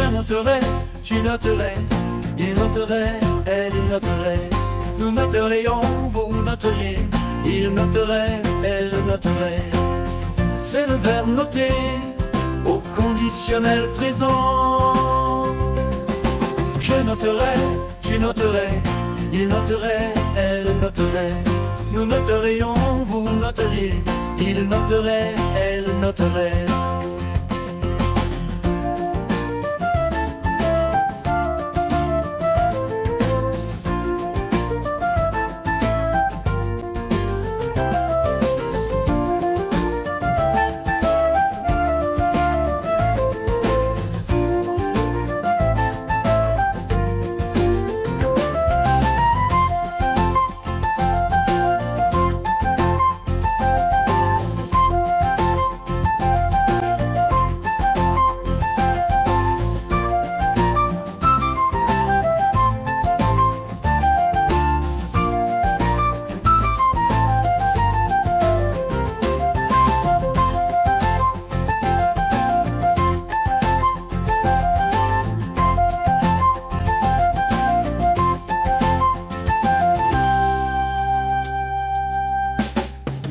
noterais, tu noterais, il noterait, elle noterait. Nous noterions, vous noteriez, il noterait, elle noterait. C'est le verbe noter au conditionnel présent. Je noterai, tu noterais, il noterait, elle noterait. Nous noterions, vous noteriez, il noterait, elle noterait.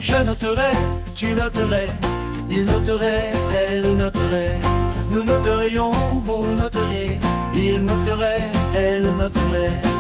Je noterai, tu noterais, il noterait, elle noterait. Nous noterions, vous noteriez, il noterait, elle noterait.